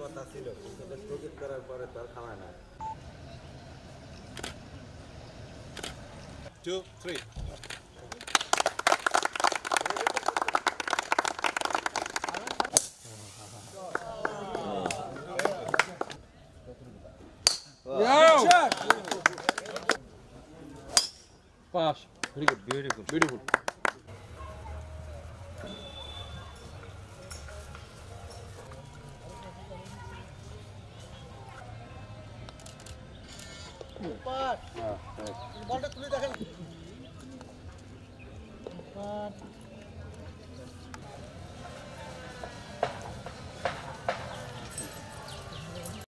কথা ছিল কিন্তু ওটা স্থগিত করার পরে তো আর খাওয়ায় না two, three. Pass. Very good. Beautiful. Beautiful. বলটা তুলে দেখেন